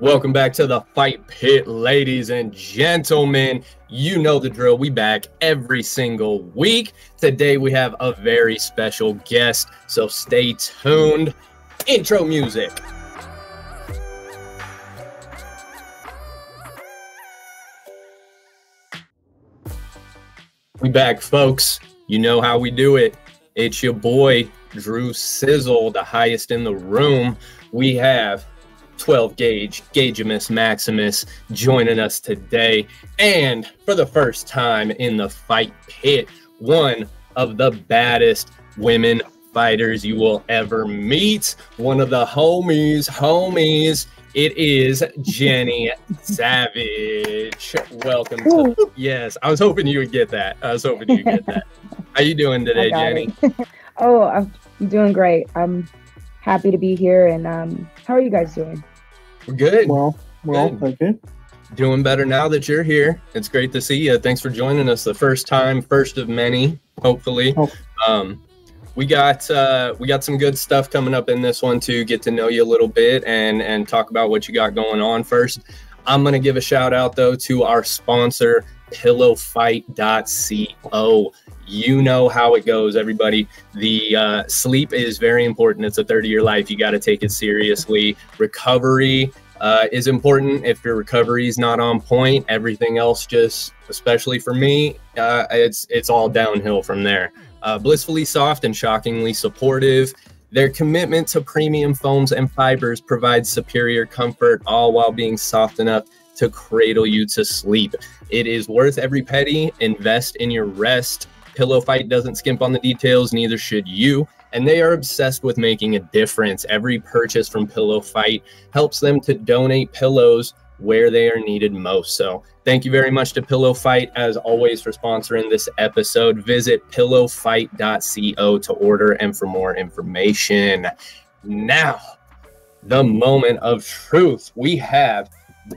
Welcome back to the Fight Pit, ladies and gentlemen. You know the drill. We back every single week. Today we have a very special guest, so stay tuned. Intro music. We back, folks. You know how we do it. It's your boy, Drew Sizzle, the highest in the room. We have 12 gauge Gaugemus Maximus joining us today. And for the first time in the fight pit, one of the baddest women fighters you will ever meet. One of the homies, homies. It is Jenny Savage. Welcome to Yes, I was hoping you would get that. I was hoping you would get that. How you doing today, Jenny? oh, I'm doing great. I'm happy to be here. And um, how are you guys doing? We're good. Well, well, Good. thank you. Doing better now that you're here. It's great to see you. Thanks for joining us the first time, first of many, hopefully. Oh. Um, we got uh, we got some good stuff coming up in this one to get to know you a little bit and and talk about what you got going on first. I'm gonna give a shout out though to our sponsor, pillowfight.co. You know how it goes, everybody. The uh, sleep is very important. It's a 30 year life. You got to take it seriously. Recovery uh, is important. If your recovery is not on point, everything else just, especially for me, uh, it's it's all downhill from there. Uh, blissfully soft and shockingly supportive. Their commitment to premium foams and fibers provides superior comfort, all while being soft enough to cradle you to sleep. It is worth every penny. Invest in your rest. Pillow Fight doesn't skimp on the details, neither should you. And they are obsessed with making a difference. Every purchase from Pillow Fight helps them to donate pillows where they are needed most. So, thank you very much to Pillow Fight, as always, for sponsoring this episode. Visit pillowfight.co to order and for more information. Now, the moment of truth. We have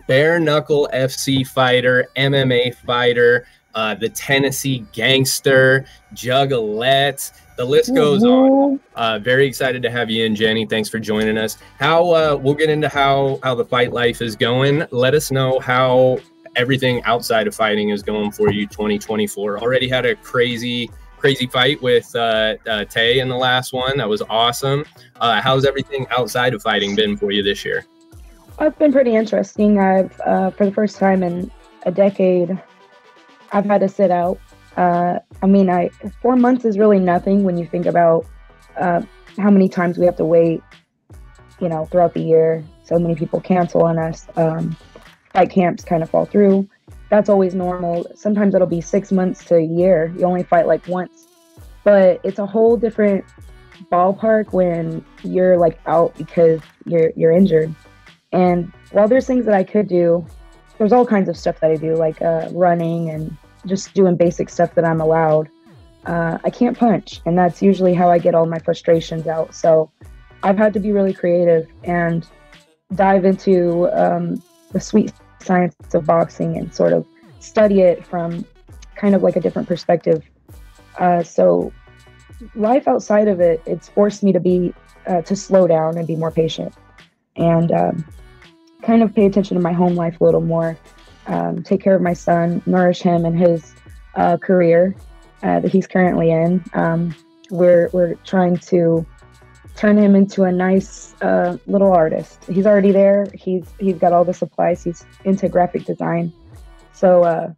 bare knuckle FC fighter, MMA fighter, uh, the Tennessee gangster, Juggalette. The list goes on. Uh, very excited to have you in, Jenny. Thanks for joining us. How uh, we'll get into how how the fight life is going. Let us know how everything outside of fighting is going for you. 2024 already had a crazy crazy fight with uh, uh, Tay in the last one. That was awesome. Uh, how's everything outside of fighting been for you this year? It's been pretty interesting. I've, uh, for the first time in a decade, I've had to sit out. Uh, I mean, I four months is really nothing when you think about uh, how many times we have to wait. You know, throughout the year, so many people cancel on us. Um, fight camps kind of fall through. That's always normal. Sometimes it'll be six months to a year. You only fight like once, but it's a whole different ballpark when you're like out because you're you're injured. And while there's things that I could do, there's all kinds of stuff that I do, like uh, running and just doing basic stuff that I'm allowed. Uh, I can't punch, and that's usually how I get all my frustrations out. So I've had to be really creative and dive into um, the sweet science of boxing and sort of study it from kind of like a different perspective. Uh, so life outside of it, it's forced me to be uh, to slow down and be more patient and um, kind of pay attention to my home life a little more. Um, take care of my son, nourish him and his uh, career uh, that he's currently in. Um, we're we're trying to turn him into a nice uh, little artist. He's already there. He's he's got all the supplies. He's into graphic design. So uh,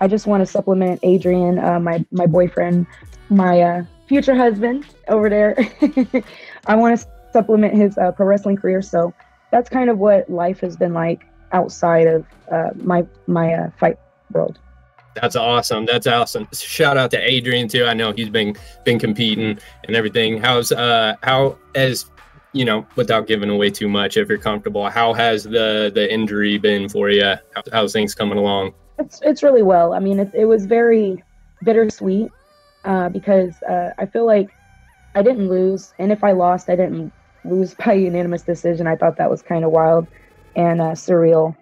I just want to supplement Adrian, uh, my my boyfriend, my uh, future husband over there. I want to supplement his pro wrestling career. So that's kind of what life has been like outside of uh, my my uh, fight world. That's awesome. That's awesome. Shout out to Adrian too. I know he's been been competing and everything. How's uh how as you know without giving away too much if you're comfortable how has the the injury been for you how, how's things coming along It's it's really well. I mean, it, it was very bittersweet uh, because uh, I feel like I didn't lose, and if I lost, I didn't lose by unanimous decision. I thought that was kind of wild and uh, surreal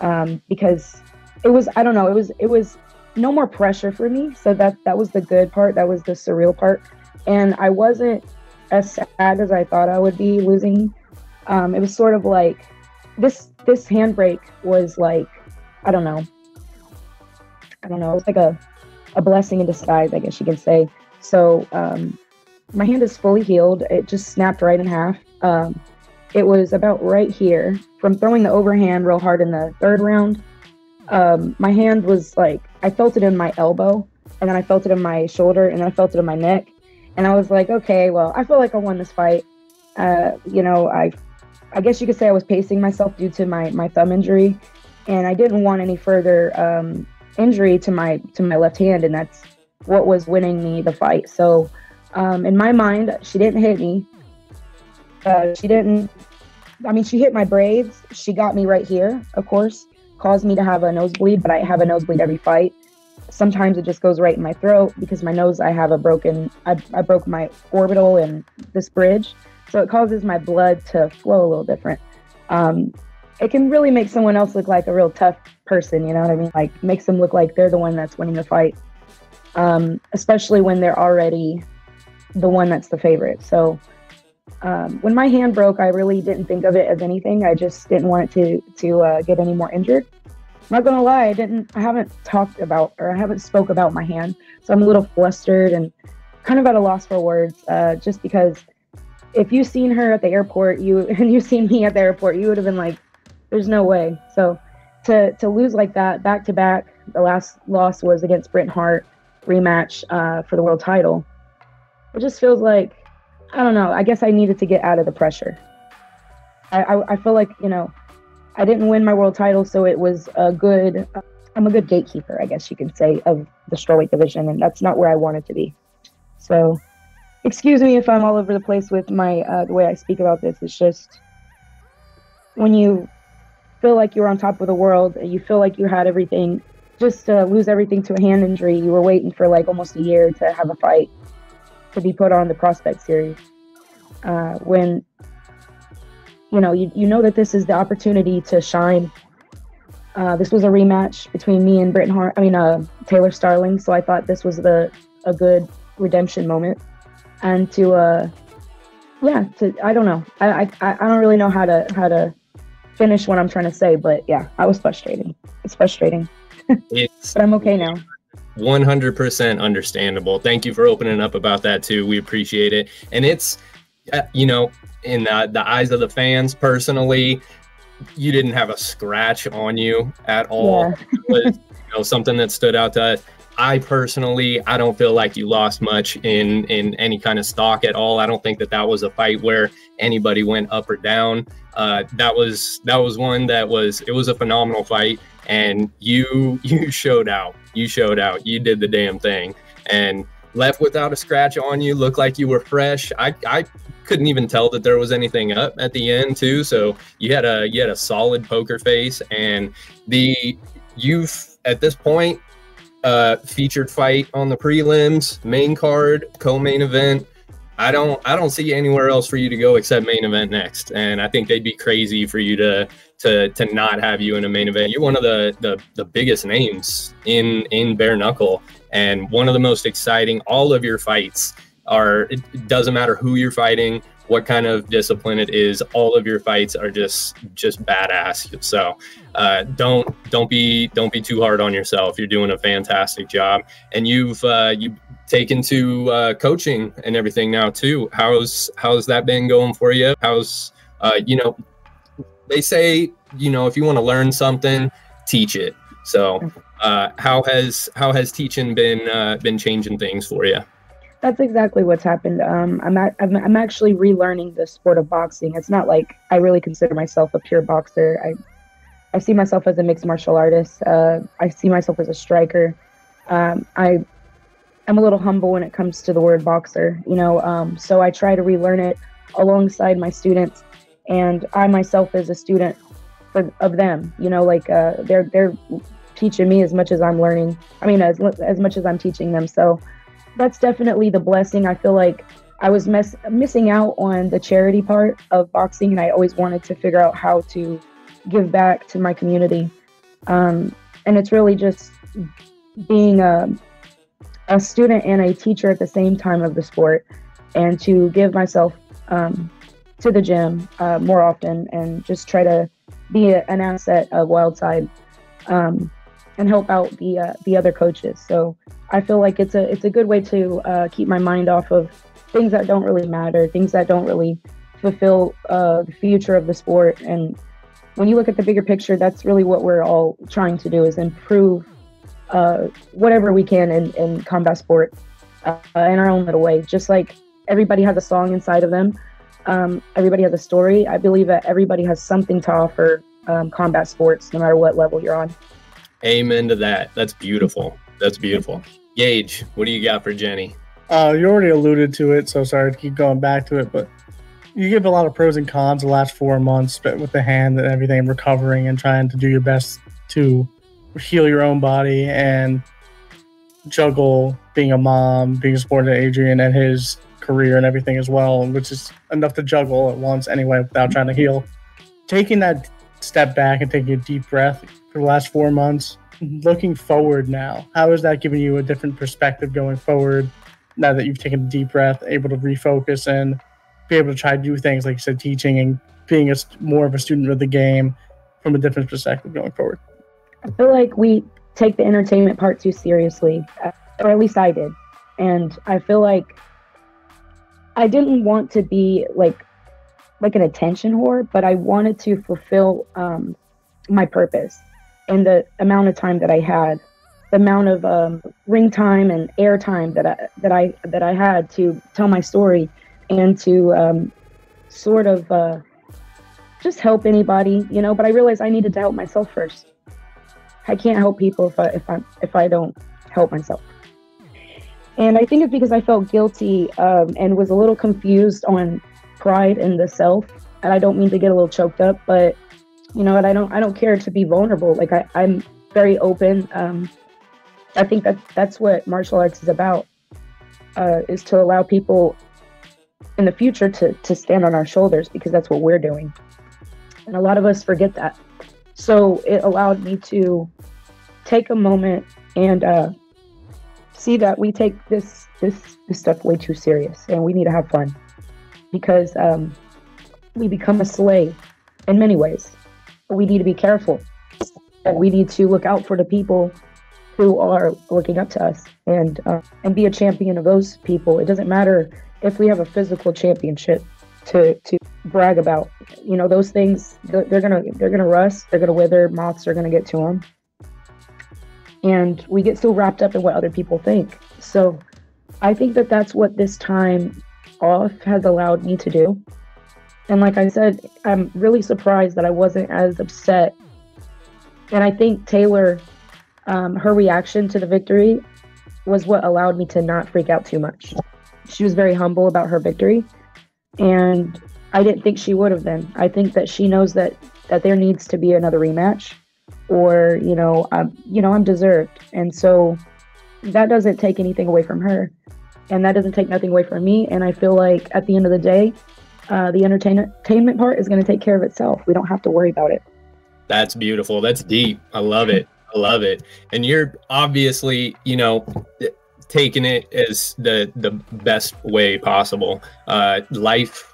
um, because it was I don't know it was it was no more pressure for me. So that that was the good part. That was the surreal part, and I wasn't as sad as I thought I would be losing. Um, it was sort of like this this handbrake was like, I don't know, I don't know, it was like a, a blessing in disguise, I guess you can say. So um, my hand is fully healed. It just snapped right in half. Um, it was about right here from throwing the overhand real hard in the third round. Um, my hand was like, I felt it in my elbow, and then I felt it in my shoulder, and then I felt it in my neck. And I was like, okay, well, I feel like I won this fight. Uh, you know, I, I guess you could say I was pacing myself due to my my thumb injury, and I didn't want any further um, injury to my to my left hand, and that's what was winning me the fight. So, um, in my mind, she didn't hit me. Uh, she didn't. I mean, she hit my braids. She got me right here, of course, caused me to have a nosebleed. But I have a nosebleed every fight. Sometimes it just goes right in my throat because my nose. I have a broken. I, I broke my orbital in this bridge, so it causes my blood to flow a little different. Um, it can really make someone else look like a real tough person. You know what I mean? Like makes them look like they're the one that's winning the fight, um, especially when they're already the one that's the favorite. So um, when my hand broke, I really didn't think of it as anything. I just didn't want it to to uh, get any more injured. I'm not gonna lie, I didn't. I haven't talked about or I haven't spoke about my hand, so I'm a little flustered and kind of at a loss for words. Uh, just because if you seen her at the airport, you and you seen me at the airport, you would have been like, "There's no way." So to to lose like that back to back, the last loss was against Britain Hart rematch uh, for the world title. It just feels like I don't know. I guess I needed to get out of the pressure. I, I, I feel like you know, I didn't win my world title, so it was a good. I'm a good gatekeeper, I guess you could say, of the strawweight division, and that's not where I wanted to be. So, excuse me if I'm all over the place with my uh, the way I speak about this. It's just when you feel like you're on top of the world, and you feel like you had everything, just to lose everything to a hand injury. You were waiting for like almost a year to have a fight to be put on the prospect series. Uh, when you know you, you know that this is the opportunity to shine. Uh, this was a rematch between me and Britain Hart. I mean, uh, Taylor Starling. So I thought this was the a good redemption moment, and to uh, yeah, to I don't know. I, I I don't really know how to how to finish what I'm trying to say, but yeah, I was frustrated. It's frustrating. It's but I'm okay now. 100% understandable. Thank you for opening up about that too. We appreciate it. And it's, uh, you know, in the, the eyes of the fans personally, you didn't have a scratch on you at all. Yeah. It was, you know, something that stood out to us. I personally, I don't feel like you lost much in in any kind of stock at all. I don't think that that was a fight where anybody went up or down. Uh, that was that was one that was it was a phenomenal fight, and you you showed out. You showed out. You did the damn thing, and left without a scratch on you. Looked like you were fresh. I I couldn't even tell that there was anything up at the end too. So you had a you had a solid poker face, and the you've at this point uh, featured fight on the prelims, main card, co-main event. I don't I don't see anywhere else for you to go except main event next. And I think they'd be crazy for you to to to not have you in a main event. You're one of the the, the biggest names in in bare knuckle. And one of the most exciting. All of your fights are it doesn't matter who you're fighting, what kind of discipline it is all of your fights are just just badass. So uh, don't don't be don't be too hard on yourself. You're doing a fantastic job. And you've uh, you've taken to uh, coaching and everything now too. How's how's that been going for you? How's uh, you know they say you know if you want to learn something teach it so uh, how has how has teaching been uh, been changing things for you That's exactly what's happened. Um, I'm, a- I'm I'm actually relearning the sport of boxing. It's not like I really consider myself a pure boxer. I I see myself as a mixed martial artist. Uh, I see myself as a striker. Um, I I'm a little humble when it comes to the word boxer. You know, um, so I try to relearn it alongside my students, and I myself as a student for of them. You know, like uh, they're they're teaching me as much as I'm learning. I mean, as as much as I'm teaching them. So that's definitely the blessing. I feel like I was mess- missing out on the charity part of boxing, and I always wanted to figure out how to give back to my community. Um, and it's really just being a, a student and a teacher at the same time of the sport, and to give myself um, to the gym uh, more often and just try to be a, an asset of Wildside um, and help out the uh, the other coaches. So I feel like it's a it's a good way to uh, keep my mind off of things that don't really matter, things that don't really fulfill uh, the future of the sport. And when you look at the bigger picture, that's really what we're all trying to do is improve uh, whatever we can in, in combat sport uh, in our own little way. Just like everybody has a song inside of them, um, everybody has a story. I believe that everybody has something to offer um, combat sports, no matter what level you're on. Amen to that. That's beautiful. That's beautiful. Gage, what do you got for Jenny? Uh, you already alluded to it, so sorry to keep going back to it, but you give a lot of pros and cons the last four months spent with the hand and everything, recovering and trying to do your best to heal your own body and juggle being a mom, being a supported Adrian and his career and everything as well, which is enough to juggle at once anyway without trying to heal. Taking that step back and taking a deep breath for the last four months, looking forward now, how is that giving you a different perspective going forward now that you've taken a deep breath, able to refocus and be able to try to do things like you said, teaching and being a, more of a student of the game from a different perspective going forward? I feel like we take the entertainment part too seriously, uh, or at least I did. And I feel like I didn't want to be like like an attention whore, but I wanted to fulfill um, my purpose and the amount of time that I had, the amount of um, ring time and air time that I that I that I had to tell my story and to um, sort of uh, just help anybody, you know. But I realized I needed to help myself first. I can't help people if I if I if I don't help myself. And I think it's because I felt guilty um, and was a little confused on pride and the self. And I don't mean to get a little choked up, but you know what? I don't I don't care to be vulnerable. Like I, I'm very open. Um, I think that that's what martial arts is about. Uh, is to allow people in the future to to stand on our shoulders because that's what we're doing. And a lot of us forget that. So it allowed me to take a moment and uh, see that we take this this this stuff way too serious, and we need to have fun because um, we become a slave in many ways. We need to be careful, we need to look out for the people who are looking up to us, and uh, and be a champion of those people. It doesn't matter if we have a physical championship to to brag about. You know, those things they're, they're gonna they're gonna rust, they're gonna wither, moths are gonna get to them, and we get so wrapped up in what other people think. So, I think that that's what this time off has allowed me to do. And like I said, I'm really surprised that I wasn't as upset. And I think Taylor, um, her reaction to the victory was what allowed me to not freak out too much. She was very humble about her victory. And I didn't think she would have been. I think that she knows that that there needs to be another rematch or, you know, I'm, you know, I'm deserved. And so that doesn't take anything away from her and that doesn't take nothing away from me. And I feel like at the end of the day, uh, the entertainment part is going to take care of itself. We don't have to worry about it. That's beautiful. That's deep. I love it. I love it. And you're obviously, you know, taking it as the the best way possible. Uh, life.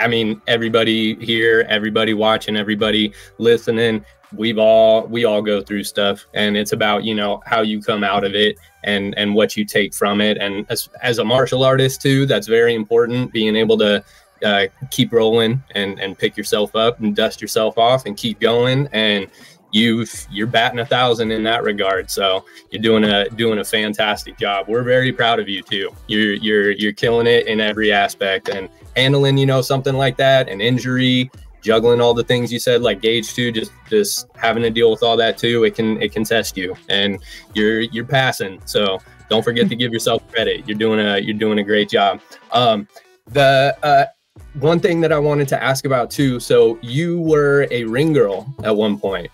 I mean, everybody here, everybody watching, everybody listening we've all we all go through stuff and it's about you know how you come out of it and and what you take from it. And as, as a martial artist too that's very important being able to uh, keep rolling and and pick yourself up and dust yourself off and keep going. And you've you're batting a thousand in that regard. So you're doing a doing a fantastic job. We're very proud of you too. You're you're you're killing it in every aspect and handling you know something like that an injury juggling all the things you said like gage too just just having to deal with all that too it can it can test you. And you're you're passing. So don't forget to give yourself credit. You're doing a you're doing a great job. Um the uh one thing that i wanted to ask about too so you were a ring girl at one point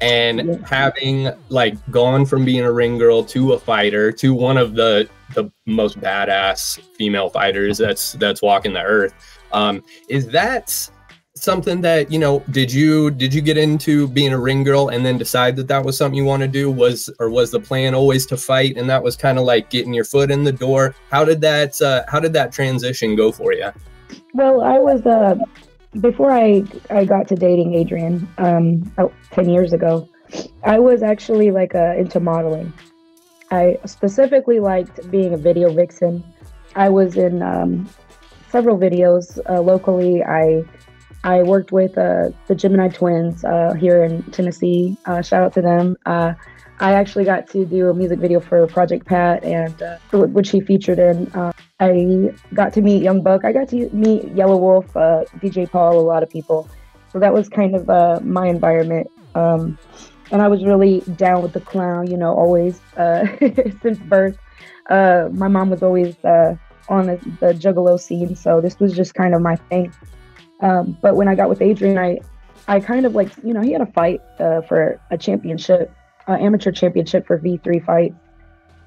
and yeah. having like gone from being a ring girl to a fighter to one of the the most badass female fighters that's that's walking the earth um is that something that you know did you did you get into being a ring girl and then decide that that was something you want to do was or was the plan always to fight and that was kind of like getting your foot in the door how did that uh, how did that transition go for you well i was uh before I I got to dating Adrian, um, oh, 10 years ago, I was actually like uh, into modeling. I specifically liked being a video vixen. I was in um, several videos uh, locally. I I worked with uh, the Gemini twins uh, here in Tennessee. Uh, shout out to them. Uh, I actually got to do a music video for Project Pat, and uh, which he featured in. I got to meet Young Buck. I got to meet Yelawolf, DJ Paul, a lot of people. So that was kind of my environment. Um, and I was really down with the clown, you know, always uh, since birth. Uh, my mom was always uh, on the, the, juggalo scene, so this was just kind of my thing. Um, but when I got with Adrian, I, I kind of like, you know, he had a fight uh, for a championship, uh, amateur championship for V3 fight.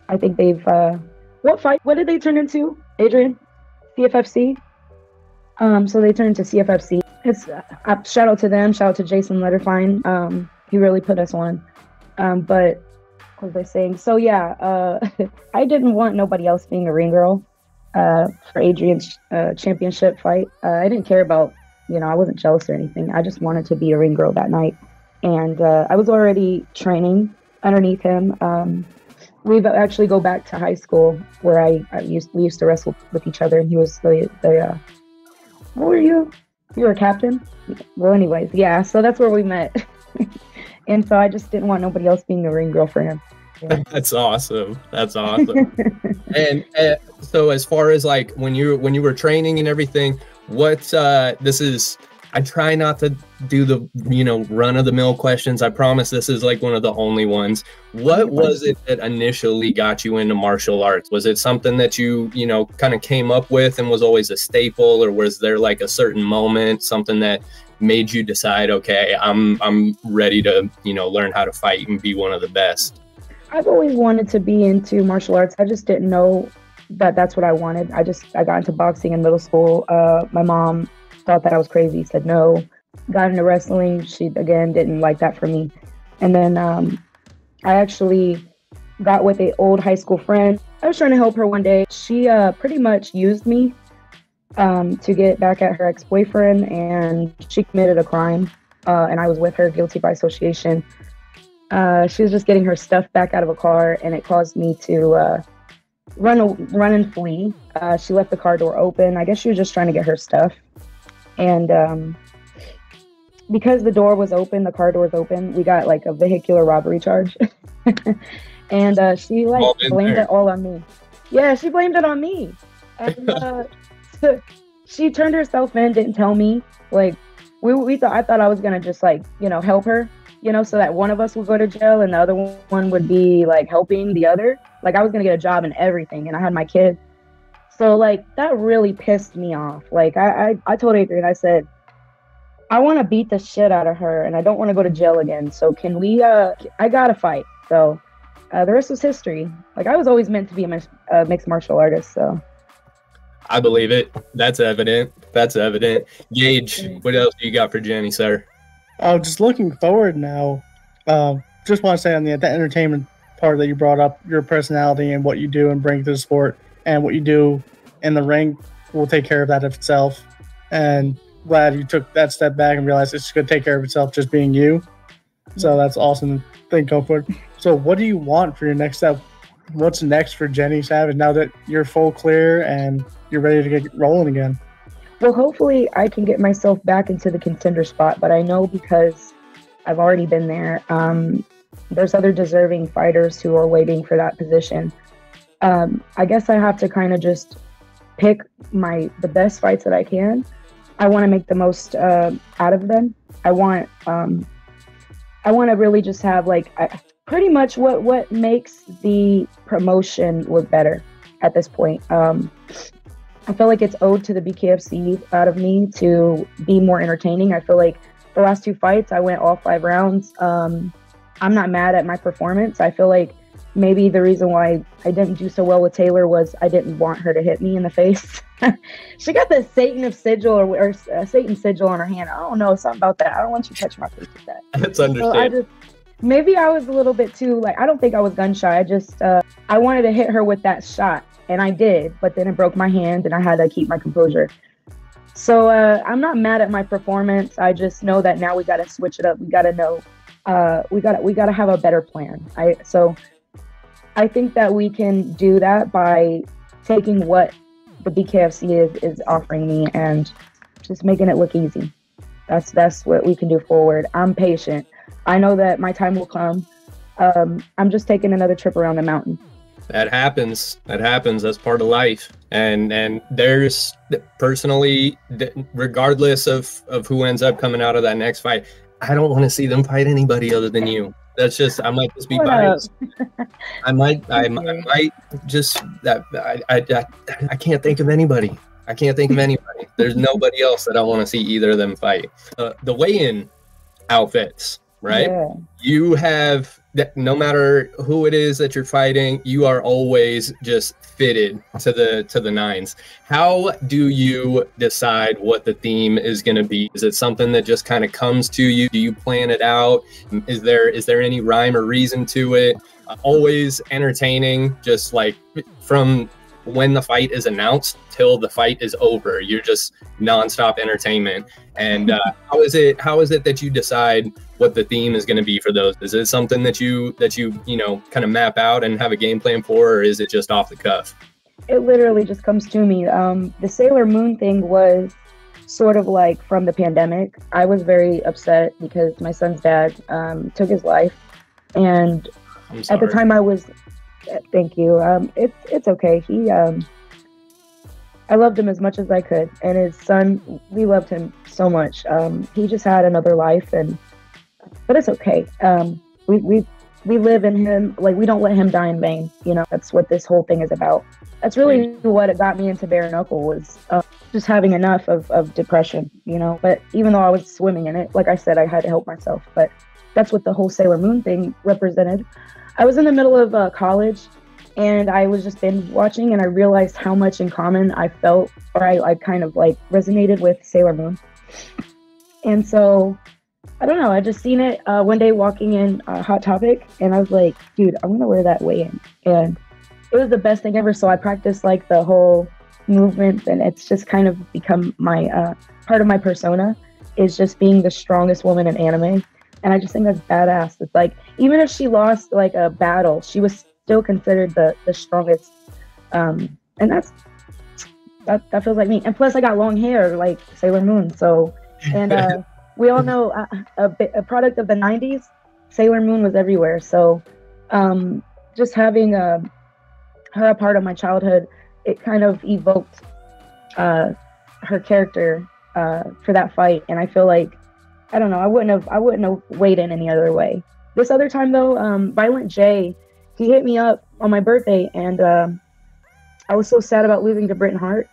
I think they've, uh, what fight? What did they turn into, Adrian? CFFC. Um, so they turned into CFFC. It's shout out to them. Shout out to Jason Letterfine. Um, he really put us on. Um, but what was I saying? So yeah, uh, I didn't want nobody else being a ring girl uh, for Adrian's uh, championship fight. Uh, I didn't care about, you know, I wasn't jealous or anything. I just wanted to be a ring girl that night, and uh, I was already training underneath him. Um, we actually go back to high school where I, I, used we used to wrestle with each other, and he was the the. Uh, what were you? You were a captain. Well, anyways, yeah. So that's where we met. and so I just didn't want nobody else being the ring girl for him. Yeah. That's awesome. That's awesome. and, and so, as far as like when you when you were training and everything, what uh, this is I try not to do the you know run of the mill questions. I promise this is like one of the only ones. What was it that initially got you into martial arts? Was it something that you you know kind of came up with and was always a staple, or was there like a certain moment, something that made you decide, okay, I'm I'm ready to you know learn how to fight and be one of the best? I've always wanted to be into martial arts. I just didn't know that that's what I wanted. I just I got into boxing in middle school. Uh, my mom thought that I was crazy, said no. Got into wrestling. She again didn't like that for me. And then um, I actually got with a old high school friend. I was trying to help her one day. She uh, pretty much used me um, to get back at her ex boyfriend, and she committed a crime. Uh, and I was with her, guilty by association. Uh, she was just getting her stuff back out of a car, and it caused me to uh, run, run and flee. Uh, she left the car door open. I guess she was just trying to get her stuff. And um, because the door was open, the car door was open, we got like a vehicular robbery charge. and uh, she like blamed there. it all on me. Yeah, she blamed it on me. And uh, she turned herself in, didn't tell me. Like we, we thought I thought I was gonna just like you know help her, you know, so that one of us would go to jail and the other one would be like helping the other. Like I was gonna get a job and everything, and I had my kid. So like that really pissed me off. Like I I, I told Adrian, I said, I want to beat the shit out of her, and I don't want to go to jail again. So can we? Uh, I gotta fight. So uh, the rest was history. Like I was always meant to be a, a mixed martial artist. So I believe it. That's evident. That's evident. Gage, what else do you got for Jenny, sir? Oh, just looking forward now. Uh, just want to say on the, the entertainment part that you brought up, your personality and what you do and bring to the sport and what you do in the ring will take care of that itself. And glad you took that step back and realized it's going to take care of itself just being you. So that's awesome. Think go for. So, what do you want for your next step? What's next for Jenny Savage now that you're full clear and you're ready to get rolling again? Well, hopefully, I can get myself back into the contender spot. But I know because I've already been there. Um, there's other deserving fighters who are waiting for that position um, I guess I have to kind of just pick my the best fights that I can. I want to make the most uh, out of them. I want um, I want to really just have like I, pretty much what what makes the promotion look better at this point. Um, I feel like it's owed to the BKFC out of me to be more entertaining. I feel like the last two fights I went all five rounds. Um, I'm not mad at my performance. I feel like maybe the reason why I didn't do so well with Taylor was I didn't want her to hit me in the face. she got the Satan of sigil or, or uh, Satan sigil on her hand. I don't know something about that. I don't want you to touch my face with that. That's understandable. So maybe I was a little bit too like I don't think I was gun shy. I just uh, I wanted to hit her with that shot and I did, but then it broke my hand and I had to keep my composure. So uh, I'm not mad at my performance. I just know that now we got to switch it up. We got to know. Uh, we got we got to have a better plan. I so I think that we can do that by taking what the BKFC is is offering me and just making it look easy. That's that's what we can do forward. I'm patient. I know that my time will come. Um, I'm just taking another trip around the mountain. That happens. That happens. That's part of life. And and there's personally, regardless of of who ends up coming out of that next fight, I don't want to see them fight anybody other than you. That's just I might just be what biased. I might I, I, might just that I, I I can't think of anybody. I can't think of anybody. There's nobody else that I want to see either of them fight. Uh, the weigh-in outfits, right? Yeah. You have that no matter who it is that you're fighting, you are always just fitted to the to the nines. How do you decide what the theme is going to be? Is it something that just kind of comes to you? Do you plan it out? Is there is there any rhyme or reason to it? Uh, always entertaining, just like from when the fight is announced till the fight is over. You're just nonstop entertainment. And uh, how is it? How is it that you decide what the theme is going to be for those? Is it something that you that you you know kind of map out and have a game plan for, or is it just off the cuff? It literally just comes to me. Um, the Sailor Moon thing was sort of like from the pandemic. I was very upset because my son's dad um, took his life, and at the time I was Thank you. Um, it's it's okay. He um, I loved him as much as I could, and his son, we loved him so much. Um, he just had another life, and but it's okay. Um, we we we live in him. Like we don't let him die in vain. You know, that's what this whole thing is about. That's really what it got me into bare knuckle was uh, just having enough of, of depression. You know, but even though I was swimming in it, like I said, I had to help myself. But that's what the whole Sailor Moon thing represented. I was in the middle of uh, college and I was just binge watching and I realized how much in common I felt or I, I kind of like resonated with Sailor Moon. And so I don't know, I just seen it uh, one day walking in uh, Hot Topic and I was like, dude, I'm gonna wear that way in. And it was the best thing ever. So I practiced like the whole movement and it's just kind of become my uh, part of my persona is just being the strongest woman in anime and I just think that's badass. It's like even if she lost like a battle, she was still considered the the strongest. Um, and that's that that feels like me. And plus, I got long hair like Sailor Moon. So, and uh, we all know uh, a, a product of the '90s, Sailor Moon was everywhere. So, um, just having uh, her a part of my childhood, it kind of evoked uh, her character uh, for that fight, and I feel like I don't know. I wouldn't have. I wouldn't have weighed in any other way. This other time though, um, Violent J, he hit me up on my birthday, and uh, I was so sad about losing to Britain Hart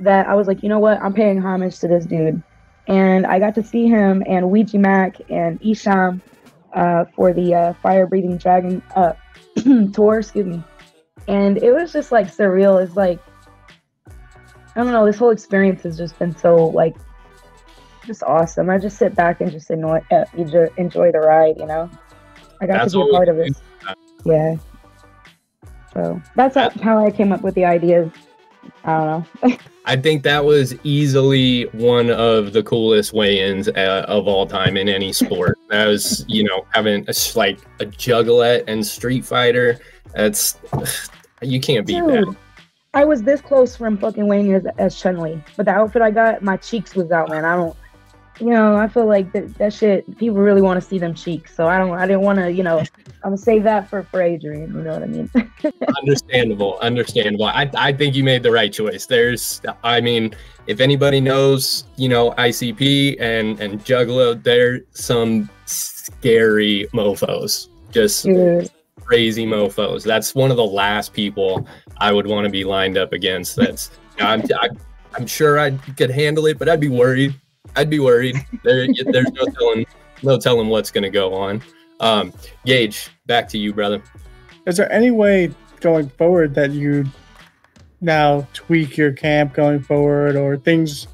that I was like, you know what? I'm paying homage to this dude, and I got to see him and Ouija Macc and Isham uh, for the uh, Fire Breathing Dragon uh, tour. Excuse me, and it was just like surreal. It's like I don't know. This whole experience has just been so like just awesome. I just sit back and just enjoy uh, enjoy the ride. You know, I got that's to be a part of it. Yeah. So that's how I came up with the ideas. I don't know. I think that was easily one of the coolest weigh-ins uh, of all time in any sport. that was, you know, having a, like a juggalette and Street Fighter. That's you can't beat Dude, that. I was this close from fucking weighing as, as Chun Li, but the outfit I got, my cheeks was out, man. I don't you know, I feel like that, that shit, people really want to see them cheeks. So I don't, I didn't want to, you know, I'm gonna save that for, for Adrian. You know what I mean? understandable. Understandable. I, I think you made the right choice. There's, I mean, if anybody knows, you know, ICP and, and Juggalo, they're some scary mofos. Just crazy mofos. That's one of the last people I would want to be lined up against. That's, I'm, I, I'm sure I could handle it, but I'd be worried I'd be worried. There, there's no telling, no telling what's going to go on. Um, Gage, back to you, brother. Is there any way going forward that you now tweak your camp going forward, or things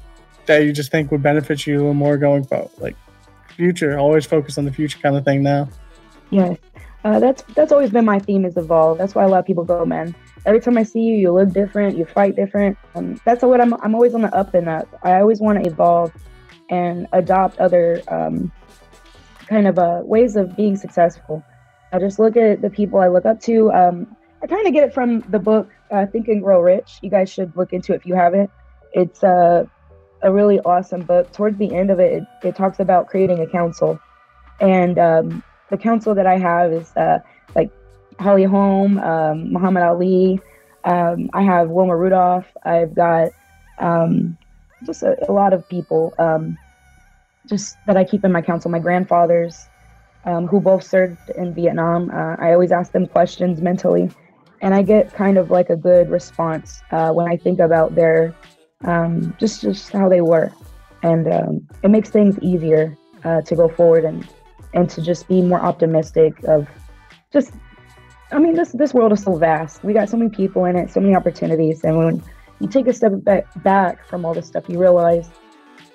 that you just think would benefit you a little more going forward, like future? Always focus on the future kind of thing now. Yes, uh, that's that's always been my theme is evolve. That's why a lot of people go, man. every time I see you, you look different, you fight different. Um, that's what I'm. I'm always on the up and up. I always want to evolve and adopt other um, kind of uh, ways of being successful. I just look at the people I look up to. Um, I kind of get it from the book uh, Think and Grow Rich. You guys should look into it if you haven't. It's uh, a really awesome book. Towards the end of it, it, it talks about creating a council, and um, the council that I have is uh, like Holly Holm, um, Muhammad Ali. Um, I have Wilma Rudolph. I've got um, just a, a, lot of people um, just that I keep in my council. My grandfathers, um, who both served in Vietnam. Uh, I always ask them questions mentally, and I get kind of like a good response uh, when I think about their um, just just how they were, and um, it makes things easier uh, to go forward and and to just be more optimistic of just I mean, this this world is so vast. We got so many people in it, so many opportunities, and when you take a step back back from all this stuff, you realize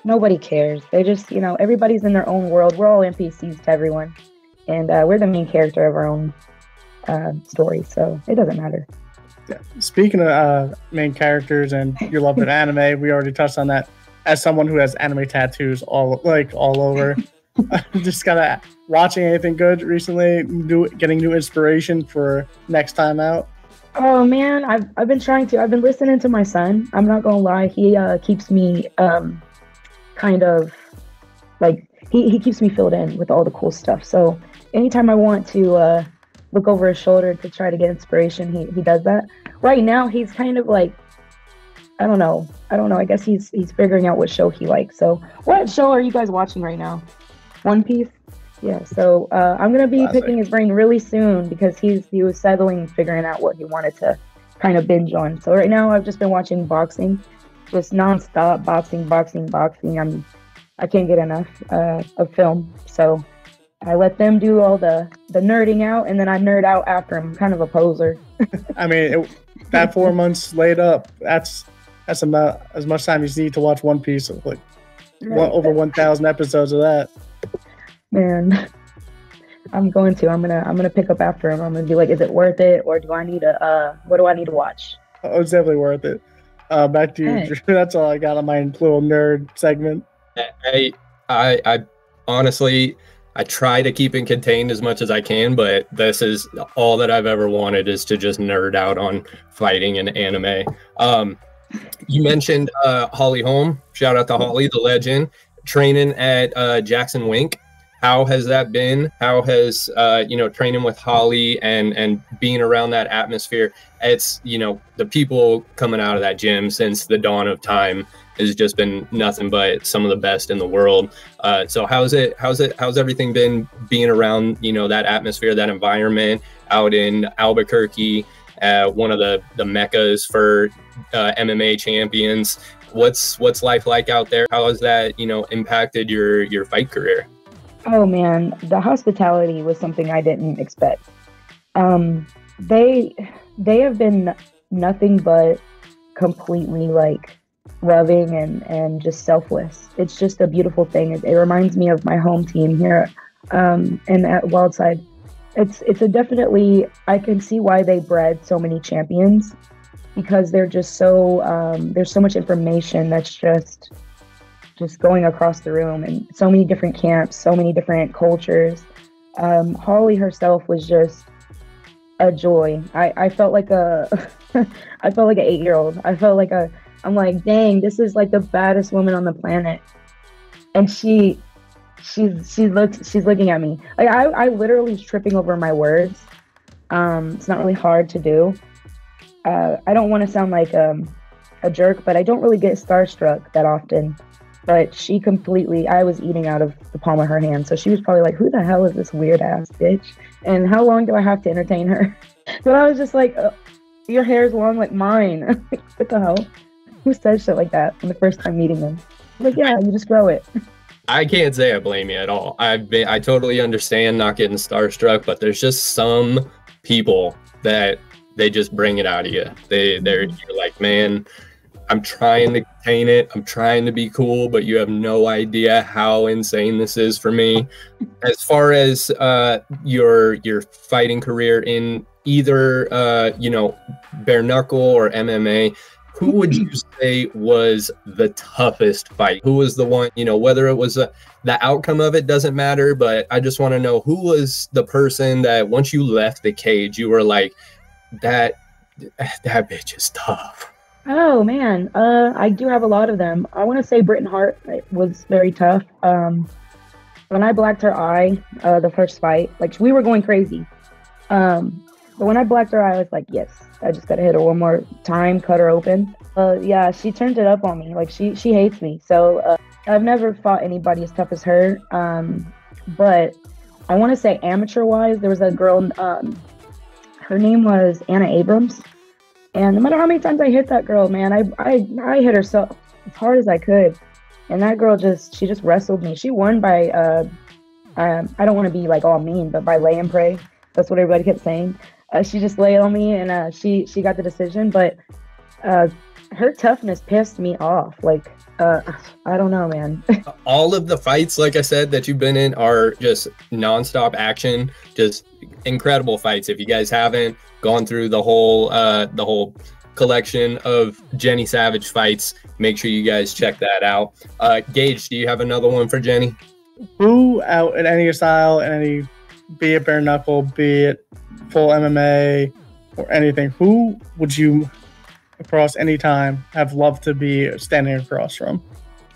nobody cares. They just, you know, everybody's in their own world. We're all NPCs to everyone, and uh, we're the main character of our own uh, story, so it doesn't matter. Yeah. Speaking of uh, main characters and your love of anime, we already touched on that. As someone who has anime tattoos all like all over, just kind of watching anything good recently? New, getting new inspiration for next time out? Oh man, I've I've been trying to. I've been listening to my son. I'm not gonna lie. He uh, keeps me um, kind of like he, he keeps me filled in with all the cool stuff. So anytime I want to uh, look over his shoulder to try to get inspiration, he, he does that. Right now, he's kind of like I don't know. I don't know. I guess he's he's figuring out what show he likes. So, what show are you guys watching right now? One Piece. Yeah, so uh, I'm gonna be Classic. picking his brain really soon because he's he was settling, figuring out what he wanted to kind of binge on. So right now I've just been watching boxing, just nonstop boxing, boxing, boxing. I'm I can't get enough uh, of film, so I let them do all the the nerding out, and then I nerd out after. I'm kind of a poser. I mean, it, that four months laid up. That's that's about as much time as you need to watch One Piece. Like right. one, over one thousand episodes of that man i'm going to i'm gonna i'm gonna pick up after him i'm gonna be like is it worth it or do i need a? uh what do i need to watch oh it's definitely worth it uh back to you hey. that's all i got on my little nerd segment i i i honestly I try to keep it contained as much as I can, but this is all that I've ever wanted is to just nerd out on fighting and anime. Um, you mentioned uh, Holly Holm. Shout out to Holly, the legend, training at uh, Jackson Wink how has that been? How has uh, you know training with holly and and being around that atmosphere it's you know the people coming out of that gym since the dawn of time has just been nothing but some of the best in the world. Uh, so how's it how's it how's everything been being around you know that atmosphere that environment out in albuquerque uh, one of the the meccas for uh, mma champions? What's what's life like out there? How has that you know impacted your your fight career Oh man, the hospitality was something I didn't expect. Um, they they have been nothing but completely like loving and and just selfless. It's just a beautiful thing. It, it reminds me of my home team here um, and at Wildside. It's it's a definitely I can see why they bred so many champions because they're just so um, there's so much information that's just just going across the room and so many different camps, so many different cultures. Um, Holly herself was just a joy. I, I felt like a I felt like an eight year old. I felt like a I'm like, dang, this is like the baddest woman on the planet. And she she's she looked she's looking at me. Like I, I literally was tripping over my words. Um, it's not really hard to do. Uh, I don't want to sound like um, a jerk, but I don't really get starstruck that often but she completely i was eating out of the palm of her hand. So she was probably like who the hell is this weird ass bitch? And how long do i have to entertain her? But i was just like uh, your hair is long like mine. What the hell? Who says shit like that on the first time meeting them? Like yeah you just grow it. I can't say I blame you at all. I I totally understand not getting starstruck, but there's just some people that they just bring it out of you. They they're you're like, man, I'm trying to contain it. I'm trying to be cool, but you have no idea how insane this is for me. As far as uh, your your fighting career in either uh, you know bare knuckle or MMA, who would you say was the toughest fight? Who was the one, you know, whether it was a, the outcome of it doesn't matter, but I just want to know who was the person that once you left the cage, you were like, that that bitch is tough. Oh man, uh, I do have a lot of them. I want to say Britain Hart was very tough. Um, when I blacked her eye, uh, the first fight, like we were going crazy. Um, but when I blacked her eye, I was like, yes, I just gotta hit her one more time, cut her open. Uh, yeah, she turned it up on me. Like she she hates me. So uh, I've never fought anybody as tough as her. Um, but I want to say amateur wise, there was a girl. Um, her name was Anna Abrams, and no matter how many times I hit that girl, man, I I I hit her so as hard as I could, and that girl just she just wrestled me. She won by uh, um, I don't want to be like all mean, but by lay and pray. That's what everybody kept saying. Uh, she just laid on me and uh, she she got the decision. But uh, her toughness pissed me off. Like uh, I don't know, man. All of the fights, like I said, that you've been in are just nonstop action, just incredible fights. If you guys haven't gone through the whole uh, the whole collection of Jenny Savage fights, make sure you guys check that out. Uh, Gage, do you have another one for Jenny? Who out in any style, in any, be it bare knuckle, be it full MMA or anything, who would you across any time have loved to be standing across from?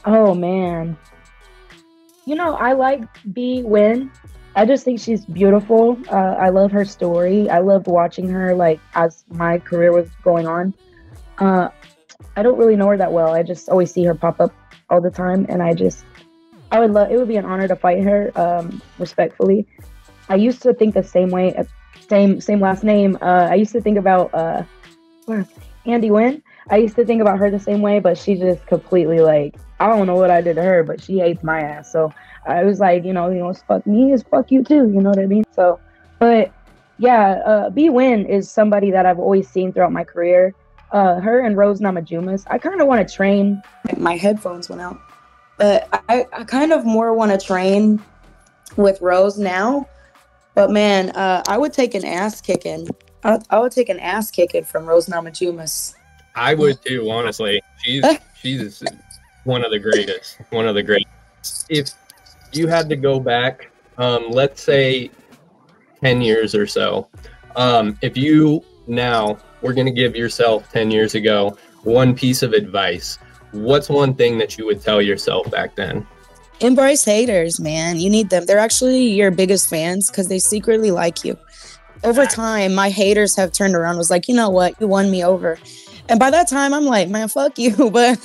Oh man. You know, I like Bi Nguyen. I just think she's beautiful. Uh, I love her story. I loved watching her like as my career was going on. Uh, I don't really know her that well. I just always see her pop up all the time, and I just I would love. It would be an honor to fight her, um, respectfully. I used to think the same way same same last name. Uh, I used to think about uh, Andy Nguyen. I used to think about her the same way, but she just completely like I don't know what I did to her, but she hates my ass. So I was like, you know, you know, fuck me is fuck you too. You know what I mean? So, but yeah, uh, Bi Nguyen is somebody that I've always seen throughout my career. Uh, her and Rose Namajunas. I kind of want to train. My headphones went out, but I, I kind of more want to train with Rose now but man, uh, I would take an ass kicking. I, I, would take an ass kicking from Rose Namajunas. I would too, honestly. She's she's one of the greatest. One of the greatest. If you had to go back, um, let's say ten years or so, um, if you now we're gonna give yourself ten years ago one piece of advice, what's one thing that you would tell yourself back then? embrace haters, man. You need them. They're actually your biggest fans because they secretly like you. Over time, my haters have turned around, was like, you know what, you won me over. And by that time, I'm like, man, fuck you. But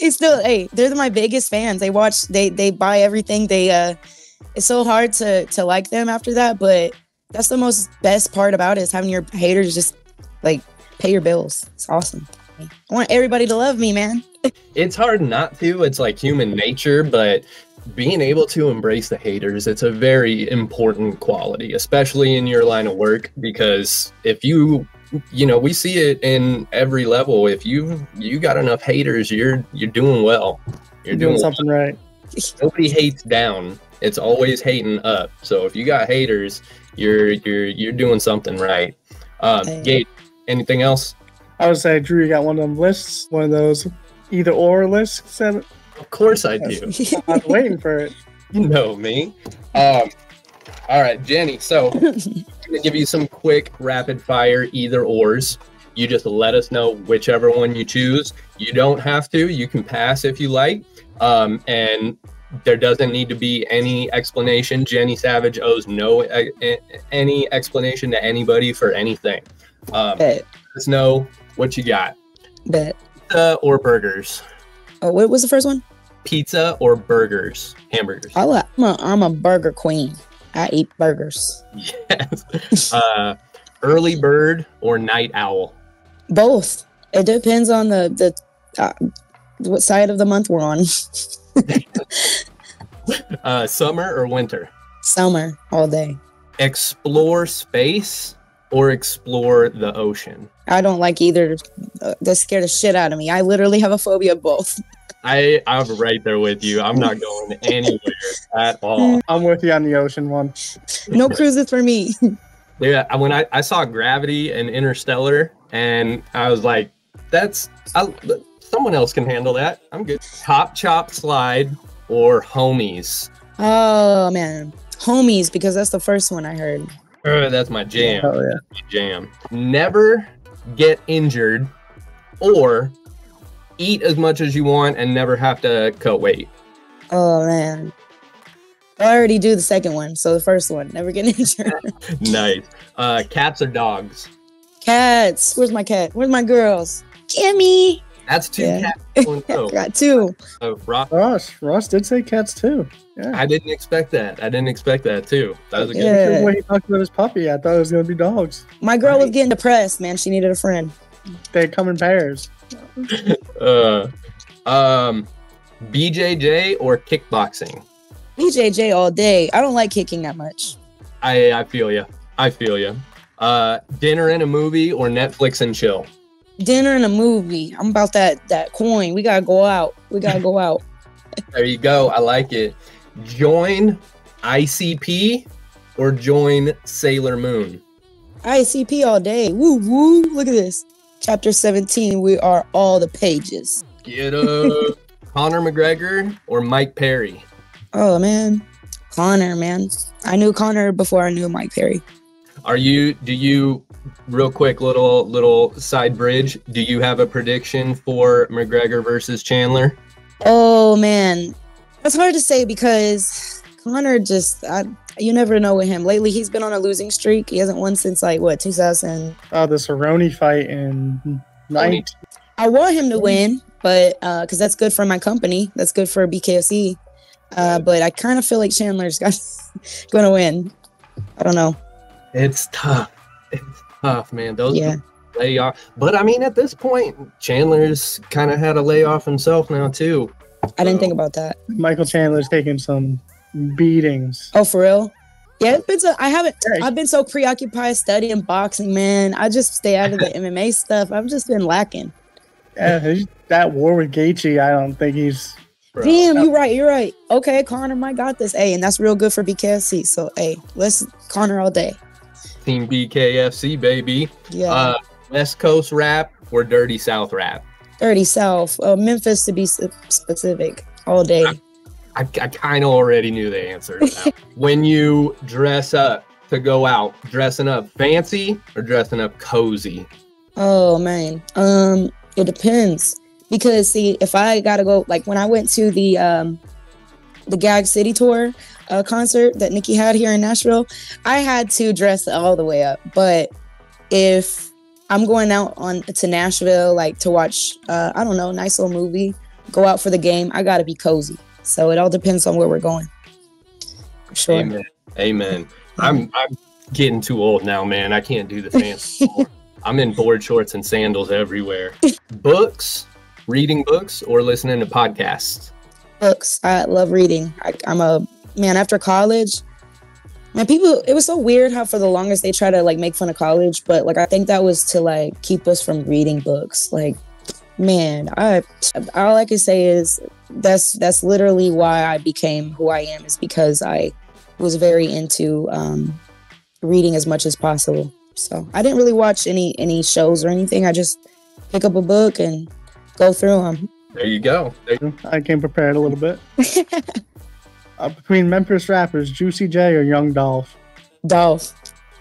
they still, hey, they're my biggest fans. They watch, they they buy everything. They uh it's so hard to to like them after that, but that's the most best part about it is having your haters just like pay your bills. It's awesome. I want everybody to love me, man. it's hard not to. It's like human nature, but being able to embrace the haters it's a very important quality especially in your line of work because if you you know we see it in every level. If you you got enough haters you're you're doing well. You're, you're doing, doing, something well. right. Nobody hates down. It's always hating up. So if you got haters you're you're you're doing something right. Um Gage, anything else? I would say drew you got one of them lists one of those either or lists of course I do. I'm waiting for it. You know me. Um, all right, Jenny. So I'm gonna give you some quick rapid fire either ors. You just let us know whichever one you choose. You don't have to. You can pass if you like. Um, and there doesn't need to be any explanation. Jenny Savage owes no uh, any explanation to anybody for anything. Um, Bet. Let us know what you got. Bet. Pizza or burgers? Oh, what was the first one? Pizza or burgers? Hamburgers. I like, I'm, a, I'm a burger queen. I eat burgers. Yes. uh, early bird or night owl? Both. It depends on the the uh, what side of the month we're on. uh, summer or winter? Summer all day. Explore space or explore the ocean? I don't like either. Uh, they scare the shit out of me. I literally have a phobia of both. I I'm right there with you. I'm not going anywhere at all. I'm with you on the ocean one. No cruises for me. Yeah, when I, I saw Gravity and Interstellar, and I was like, that's I, someone else can handle that. I'm good. Top Chop Slide or Homies. Oh man, homies, because that's the first one I heard. Uh, that's my jam. Oh yeah. My jam. Never get injured, or eat as much as you want and never have to cut weight. Oh man. I already do the second one, so the first one, never get injured. nice. Uh, cats or dogs? Cats. Where's my cat? Where's my girls? Kimmy. That's two Yeah. cats. Oh, no. Got two. Uh, Ross, Ross. Ross did say cats too. Yeah. I didn't expect that. I didn't expect that too. That was a good. Yeah. The way he talked about his puppy, I thought it was gonna be dogs. My girl was getting depressed, man. She needed a friend. They come in pairs. Uh, um, BJJ or kickboxing? BJJ all day. I don't like kicking that much. I I feel you. I feel you. Uh, dinner and a movie or Netflix and chill. Dinner and a movie. I'm about that that coin. We gotta go out. We gotta go out. There you go. I like it. Join ICP or join Sailor Moon. ICP all day. Woo woo. Look at this. Chapter 17. We are all the pages. Get up. Conor McGregor or Mike Perry. Oh man. Conor, man. I knew Conor before I knew Mike Perry. Are you? Do you? Real quick, little little side bridge. Do you have a prediction for McGregor versus Chandler? Oh man. That's hard to say because Conor just I, you never know with him. Lately he's been on a losing streak. He hasn't won since like what 2000. Oh, the Cerrone fight in night. I want him to win, but uh because that's good for my company. That's good for BKFC. Uh, but I kind of feel like Chandler's got going to win. I don't know. It's tough. It's tough, man. Those Yeah. layoff. But I mean, at this point, Chandler's kind of had a layoff himself now too. I didn't think about that. Michael Chandler's taking some beatings. Oh, for real? Yeah, it's been so, I haven't. Yeah. I've been so preoccupied studying boxing, man. I just stay out of the MMA stuff. I've just been lacking. Yeah, that war with Gaethje, I don't think he's. Bro. Damn, you're right. You're right. Okay, Conor might got this. Hey, and that's real good for BKFC. So, hey, let's Conor all day. Team BKFC, baby. Yeah, Uh, West Coast rap or Dirty South rap? Dirty South, uh, Memphis to be specific, all day. I, I kind of already knew the answer. to that. when you dress up to go out, dressing up fancy or dressing up cozy? Oh man, um, it depends because see, if I gotta go, like when I went to the um, the Gag City tour uh, concert that Nicki had here in Nashville, I had to dress all the way up. But if I'm going out on to Nashville, like to watch, uh, I don't know, nice little movie, go out for the game, I gotta be cozy. So it all depends on where we're going. Sure. Amen. Amen. I'm I'm getting too old now, man. I can't do the fancy. I'm in board shorts and sandals everywhere. Books, reading books, or listening to podcasts. books. I love reading. I, I'm a man after college. Man, people, it was so weird how for the longest they try to like make fun of college, but like I think that was to like keep us from reading books. Like, man, I all I can say is that's that's literally why I became who I am is because I was very into um, reading as much as possible. So I didn't really watch any any shows or anything. I just pick up a book and go through them. There you go. There- I came prepared a little bit. uh, between Memphis rappers, Juicy J or Young Dolph. Dolph,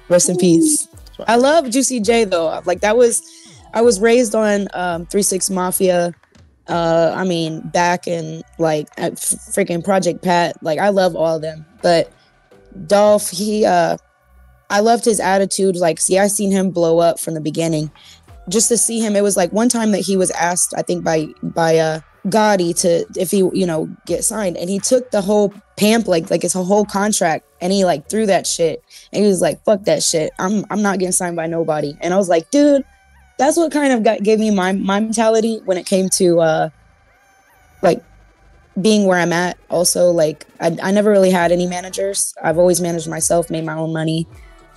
rest in peace. I love Juicy J though. Like that was, I was raised on um, Three Six Mafia. Uh, I mean, back in like at freaking Project Pat. Like I love all of them, but Dolph, he, uh, I loved his attitude. Like, see, I seen him blow up from the beginning. Just to see him, it was like one time that he was asked, I think by by uh Gotti to if he you know get signed, and he took the whole pamphlet, like his whole contract, and he like threw that shit. And he was like, fuck that shit. I'm I'm not getting signed by nobody. And I was like, dude, that's what kind of got gave me my my mentality when it came to uh like being where I'm at. Also, like I, I never really had any managers. I've always managed myself, made my own money.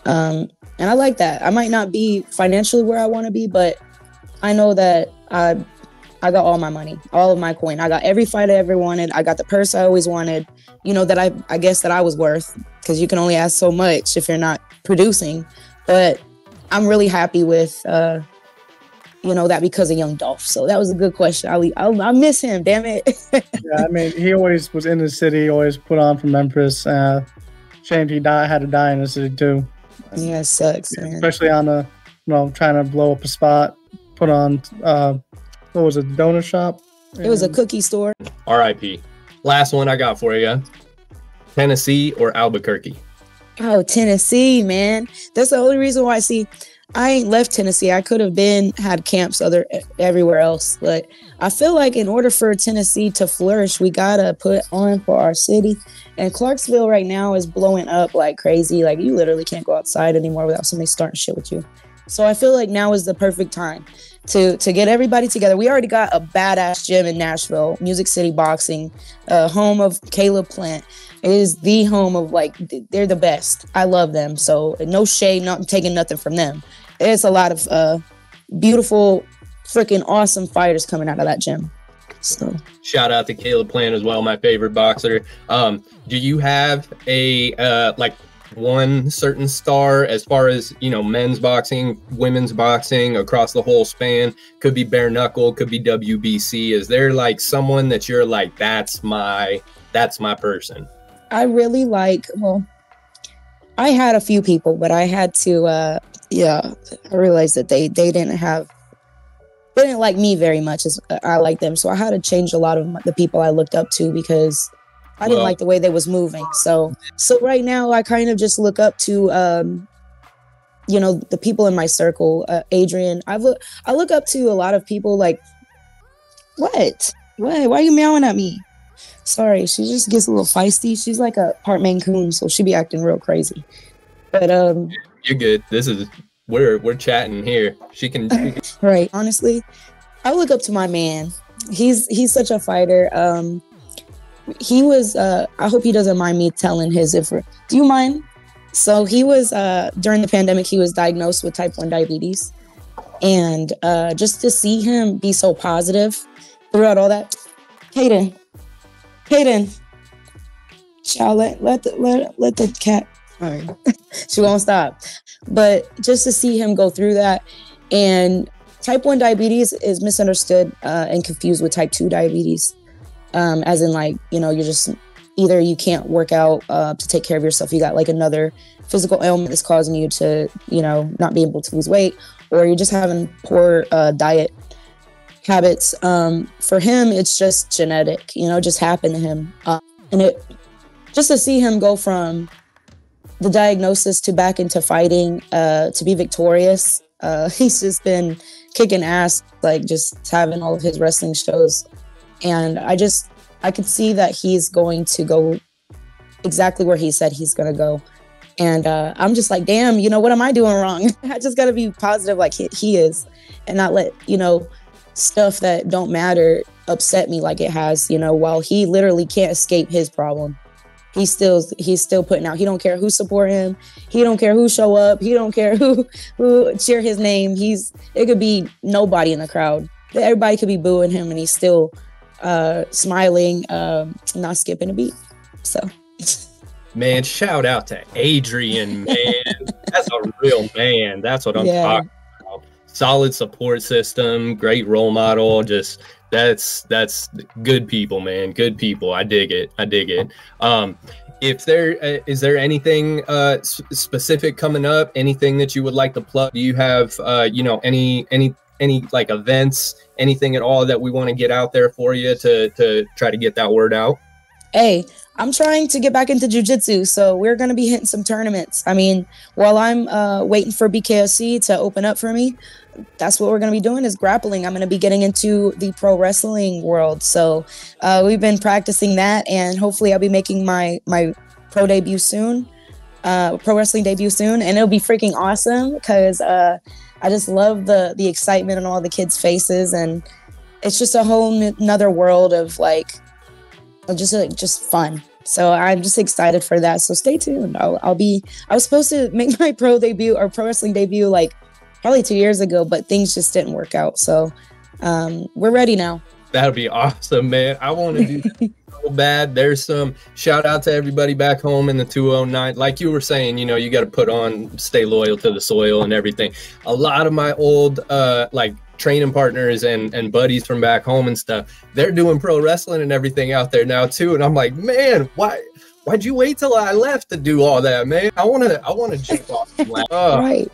Um and I like that. I might not be financially where I want to be, but I know that I I got all my money, all of my coin. I got every fight I ever wanted. I got the purse I always wanted. You know that I I guess that I was worth because you can only ask so much if you're not producing. But I'm really happy with uh, you know that because of Young Dolph. So that was a good question. I I, I miss him. Damn it. yeah, I mean, he always was in the city. Always put on for Memphis. Uh, shame he died, had to die in the city too. Yeah, it sucks, man. Especially on the, you know, trying to blow up a spot. Put on, uh, what was it, donut shop? It was a cookie store. R.I.P. Last one I got for you. Tennessee or Albuquerque? Oh, Tennessee, man. That's the only reason why I see I ain't left Tennessee. I could have been had camps other everywhere else, but I feel like in order for Tennessee to flourish, we gotta put on for our city. And Clarksville right now is blowing up like crazy. Like you literally can't go outside anymore without somebody starting shit with you. So I feel like now is the perfect time to to get everybody together. We already got a badass gym in Nashville, Music City Boxing, uh, home of Caleb Plant. It is the home of like they're the best. I love them. So no shade, not taking nothing from them. It's a lot of uh, beautiful, freaking awesome fighters coming out of that gym. So shout out to Caleb Plant as well, my favorite boxer. Um, do you have a uh, like one certain star as far as you know men's boxing women's boxing across the whole span. Could be bare knuckle could be wbc is there like someone that you're like that's my that's my person i really like well i had a few people but i had to uh yeah i realized that they they didn't have they didn't like me very much as i like them. So i had to change a lot of the people i looked up to because I didn't like the way they was moving. So so right now I kind of just look up to um you know the people in my circle, uh, Adrian. I look I look up to a lot of people like what? What? Why are you meowing at me? Sorry, she just gets a little feisty. She's like a part Maine Coon, so she be acting real crazy. But um You're good. This is we're we're chatting here. She can, she can. right. Honestly, I look up to my man. He's he's such a fighter. Um he was uh i hope he doesn't mind me telling his if do you mind? So he was uh during the pandemic he was diagnosed with type 1 diabetes. And uh just to see him be so positive throughout all that Hayden Hayden child let let the, let, let the cat right. She won't stop. But just to see him go through that and type 1 diabetes is misunderstood uh, and confused with type 2 diabetes um, as in like you know you're just either you can't work out uh, to take care of yourself you got like another physical ailment that's causing you to you know not be able to lose weight or you're just having poor uh, diet habits. Um, for him it's just genetic you know just happened to him. Uh, and it just to see him go from the diagnosis to back into fighting uh, to be victorious uh, he's just been kicking ass like just having all of his wrestling shows and I just, I could see that he's going to go exactly where he said he's going to go. And uh, I'm just like, damn, you know, what am I doing wrong? I just got to be positive like he, he is and not let, you know, stuff that don't matter upset me like it has, you know, while he literally can't escape his problem. He's still he's still putting out. He don't care who support him. He don't care who show up. He don't care who who cheer his name. He's it could be nobody in the crowd. Everybody could be booing him and he's still uh, smiling, um, not skipping a beat. So, man, shout out to Adrian, man. That's a real man. That's what I'm yeah. talking about. Solid support system, great role model. Just that's that's good people, man. Good people. I dig it. I dig it. Um, if there uh, is there anything uh, specific coming up, anything that you would like to plug? Do you have uh, you know any any any like events, anything at all that we want to get out there for you to to try to get that word out? Hey, I'm trying to get back into jujitsu, so we're gonna be hitting some tournaments. I mean, while I'm uh, waiting for BKFC to open up for me, that's what we're gonna be doing is grappling. I'm gonna be getting into the pro wrestling world, so uh, we've been practicing that, and hopefully, I'll be making my my pro debut soon, uh, pro wrestling debut soon, and it'll be freaking awesome because uh, I just love the the excitement on all the kids' faces, and it's just a whole another world of like just like just fun. So I'm just excited for that. So stay tuned. I'll, I'll be. I was supposed to make my pro debut or pro wrestling debut like probably two years ago, but things just didn't work out. So um, we're ready now. That'd be awesome, man. I want to do bad. There's some shout out to everybody back home in the 209. Like you were saying, you know, you got to put on, stay loyal to the soil and everything. A lot of my old, uh, like training partners and and buddies from back home and stuff, they're doing pro wrestling and everything out there now too. And I'm like, man, why? Why'd you wait till I left to do all that, man? I want to, I want to jump off. Oh. Right,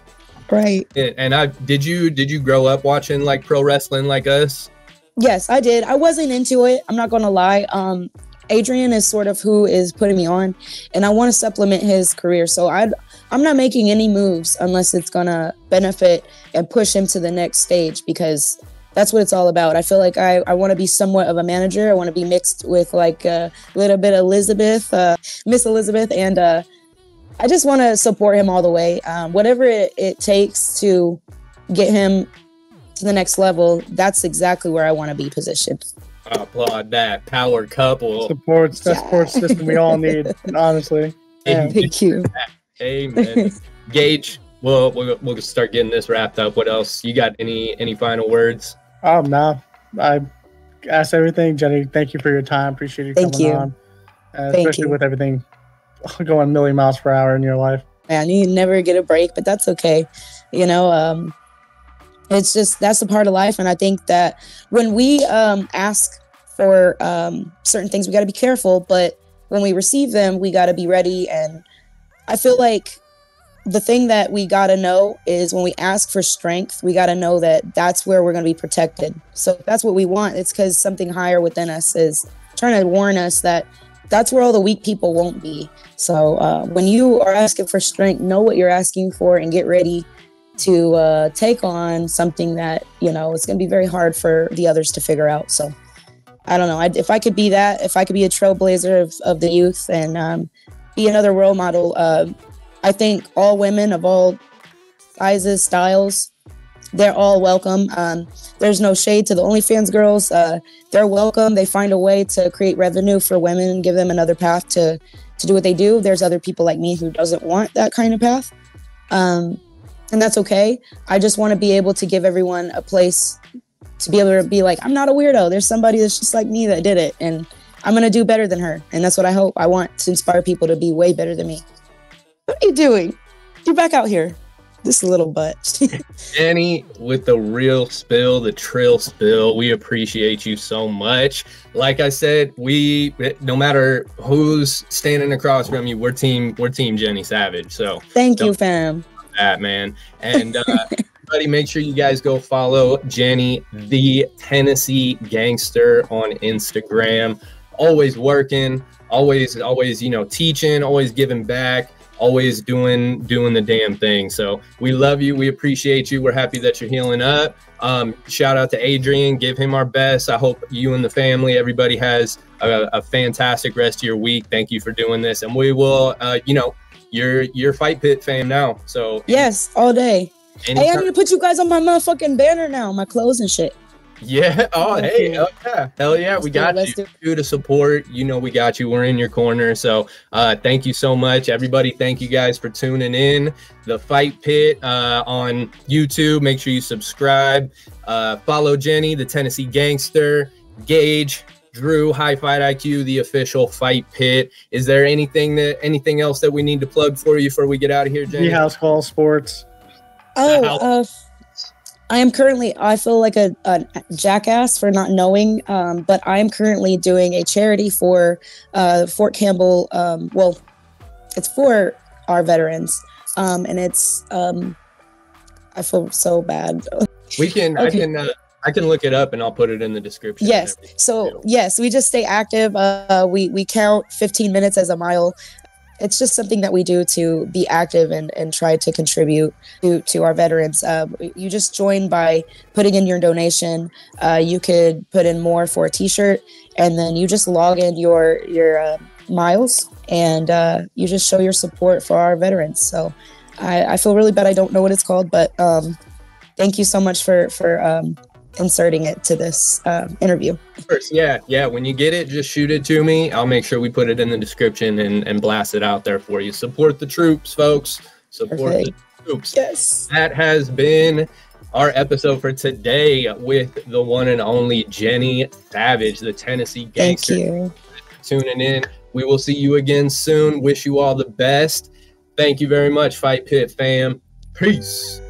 right. And I did you did you grow up watching like pro wrestling like us? Yes, I did. I wasn't into it. I'm not going to lie. Um, Adrian is sort of who is putting me on, and I want to supplement his career. So I, I'm not making any moves unless it's gonna benefit and push him to the next stage because that's what it's all about. I feel like I, I want to be somewhat of a manager. I want to be mixed with like a little bit of Elizabeth, uh, Miss Elizabeth, and uh, I just want to support him all the way. Um, whatever it, it takes to get him to the next level, that's exactly where I want to be positioned. I applaud that power couple supports the support system we all need. honestly, yeah. thank you. Amen. Gage, we'll, we'll we'll start getting this wrapped up. What else? You got any any final words? Um, no, I asked everything, Jenny. Thank you for your time. Appreciate you thank coming you. on, uh, especially you. with everything going a million miles per hour in your life. Man, you never get a break, but that's okay. You know, um, it's just that's a part of life and i think that when we um, ask for um, certain things we got to be careful but when we receive them we got to be ready and i feel like the thing that we got to know is when we ask for strength we got to know that that's where we're going to be protected. So that's what we want. It's because something higher within us is trying to warn us that that's where all the weak people won't be. So uh, when you are asking for strength know what you're asking for and get ready to uh, take on something that you know it's going to be very hard for the others to figure out. So I don't know. I, if I could be that, if I could be a trailblazer of, of the youth and um, be another role model, uh, I think all women of all sizes, styles, they're all welcome. Um, there's no shade to the OnlyFans girls. Uh, they're welcome. They find a way to create revenue for women and give them another path to to do what they do. There's other people like me who doesn't want that kind of path. Um, and that's okay. I just want to be able to give everyone a place to be able to be like, I'm not a weirdo. There's somebody that's just like me that did it, and I'm gonna do better than her. And that's what I hope. I want to inspire people to be way better than me. What are you doing? You're back out here. This little butt. Jenny with the real spill, the trill spill. We appreciate you so much. Like I said, we no matter who's standing across from you, we're team we're team Jenny Savage. So thank you, fam that, man. And uh, everybody, make sure you guys go follow Jenny, the Tennessee Gangster, on Instagram. Always working, always, always, you know, teaching, always giving back, always doing doing the damn thing. So we love you. We appreciate you. We're happy that you're healing up. Um, shout out to Adrian. Give him our best. I hope you and the family, everybody has a, a fantastic rest of your week. Thank you for doing this, and we will, uh, you know you're you're fight pit fam now. So yes, all day. Anytime. Hey, I need to put you guys on my motherfucking banner now, my clothes and shit. Yeah. Oh, hey. Hell yeah. Hell yeah. Let's we got you. you to support. You know, we got you. We're in your corner. So, uh, thank you so much, everybody. Thank you guys for tuning in. The Fight Pit uh, on YouTube. Make sure you subscribe. Uh, follow Jenny, the Tennessee Gangster. Gage, Drew, High Fight IQ, the official fight pit. Is there anything that anything else that we need to plug for you before we get out of here, Jenny? The House Call Sports. Oh, uh, I am currently. I feel like a, a jackass for not knowing, um, but I am currently doing a charity for uh, Fort Campbell. Um, well, it's for our veterans, um, and it's. Um, I feel so bad. We can. Okay. I can. Uh, I can look it up and I'll put it in the description. Yes. So yes, we just stay active. Uh, we we count 15 minutes as a mile. It's just something that we do to be active and, and try to contribute to, to our veterans. Uh, you just join by putting in your donation. Uh, you could put in more for a T-shirt, and then you just log in your your uh, miles, and uh, you just show your support for our veterans. So I, I, feel really bad. I don't know what it's called, but um, thank you so much for for um, inserting it to this uh, interview. Yeah, yeah. When you get it, just shoot it to me. I'll make sure we put it in the description and, and blast it out there for you. Support the troops, folks. Support Perfect. the troops. Yes. That has been our episode for today with the one and only Jenny Savage, the Tennessee gangster. Thank you. Tuning in. We will see you again soon. Wish you all the best. Thank you very much, Fight Pit fam. Peace.